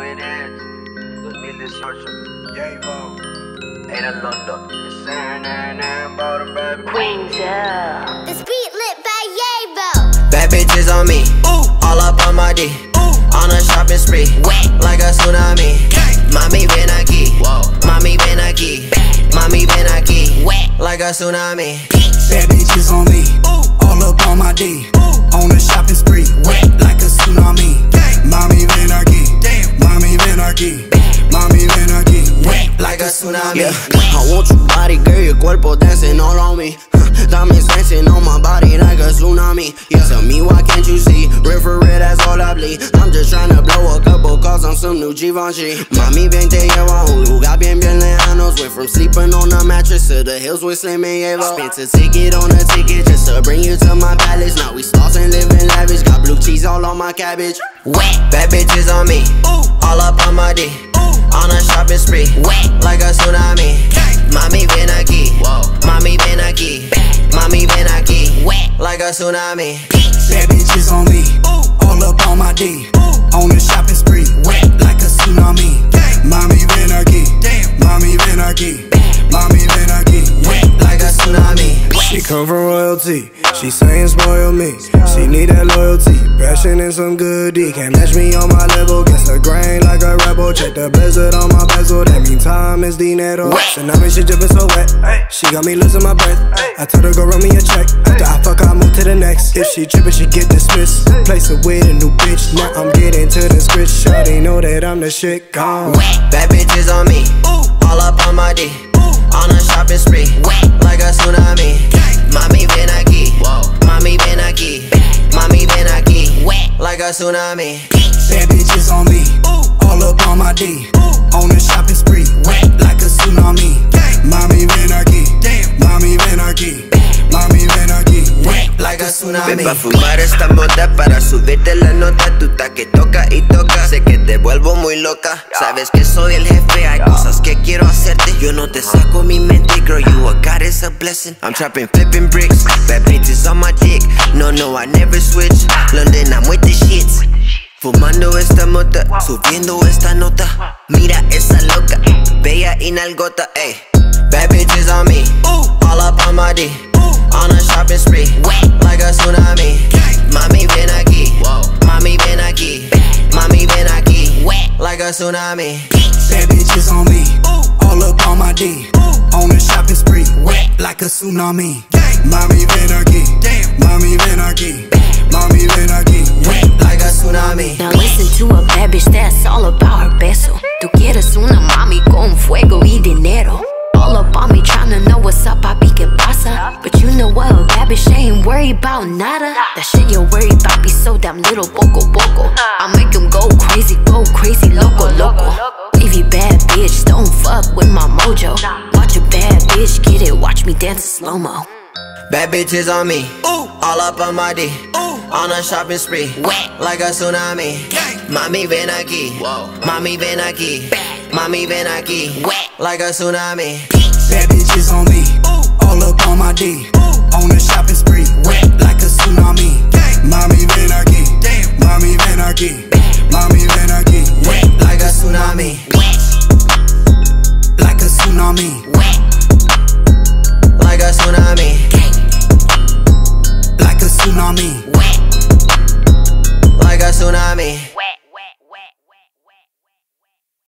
it is. Good music social. Yeah, bro. Aiden London. It's Aaron, Bodden, baby. Queens, yeah. the speed lit by Yayvo. Bad bitches on me. Ooh. All up on my D. Ooh. On a shopping spree. Wet. Like a tsunami. Mommy been aquí. Whoa. Mommy been aquí. Bad. Mommy been aquí. Wet. Like a tsunami. Bad bitches on me. Aquí, mommy ven aquí, Wet. Like a tsunami. Yeah. I want your body, girl, your cuerpo dancing all on me. Diamonds dancing on my body like a tsunami. Yeah, tell me why can't you see? River red, that's all I bleed. I'm just tryna blow a couple calls on some new Givenchy. Mami, ven te llevo a un lugar bien, bien lejanos. Went from sleeping on a mattress to the hills with Slim and Evo. Spent a ticket on a ticket just to bring you to my palace. Now we and living lavish. Got blue cheese all on my cabbage. Wet. Bad bitches on me, Ooh. all up on my D. Ooh. On a shopping spree, Wet. like a tsunami. Gang. Mami, ven aquí, Whoa. mami, ven aquí, mami, ven aquí, Wet. like a tsunami. Bad bitches on me, Ooh. all up on my D. Ooh. On a shopping spree, Wet. like a tsunami. Gang. Mommy ven aquí, Damn. Come from royalty. She saying spoil me. She need that loyalty, passion and some good D. Can't match me on my level. Guess the grain like a rebel. Check the blizzard on my bezel. That mean time is dinero. So now shit dripping so wet. She got me losing my breath. I told her go run me a check. After I fuck, I move to the next. If she trippin', she get dismissed. Place her with a new bitch. Now I'm getting to the script. Shawty know that I'm the shit gone. Bad bitches on me, all up on my D. a tsunami. Bad bitches on me, Ooh. all up on my D. Ooh. On a shopping spree, Wet. like a tsunami. Gang. Mommy ven aquí, Damn. mommy ven aquí, mommy ven aquí. Like a tsunami. Ven pa' fumar esta mota para subirte la nota Tú ta que toca y toca Sé que te vuelvo muy loca Sabes que soy el jefe Hay cosas que quiero hacerte Yo no te saco mi mente Girl, you it's a blessing I'm trapping, flipping bricks Bad bitches on my dick No, no, I never switch London, I'm with the shits Fumando esta mota Subiendo esta nota Mira esa loca Bella y nalgota, ey Bad bitches on me, Ooh. all up on my D. Ooh. On a shopping spree, Wet. like a tsunami. Gang. Mami, ven aquí, Whoa. mami, ven aquí, mami, ven aquí, Wet. like a tsunami. Bad bitches on me, Ooh. all up on my D. Ooh. On a shopping spree, Wet. Like a tsunami. Gang. Mommy ven aquí, Damn. mommy ven aquí, mommy ven aquí. Wet. like a tsunami. Now listen to a bad bitch that's all about her beso. Tú quieres una mami con fuego y dinero. All up on me tryna know what's up, papi, que pasa. But you know what, a bad bitch ain't worried about nada. That shit you're worried about be so damn little, poco poco. I make him go crazy, go crazy, dance slow mo. Bad bitches on me, Ooh. all up on my D. Ooh. On a shopping spree, Wet. like a tsunami. Gang. Mami, ven aquí, Whoa. mami, ven aquí, mami, ven aquí, Wet. like a tsunami. Bad bitches on me, Ooh. all up on my D. Ooh. On a shopping spree, Wet. like a tsunami. Gang. Mommy ven aquí, Damn. mommy ven aquí, mommy ven aquí. Wet. Like a tsunami, Wet. Like a tsunami, tsunami. Like a tsunami.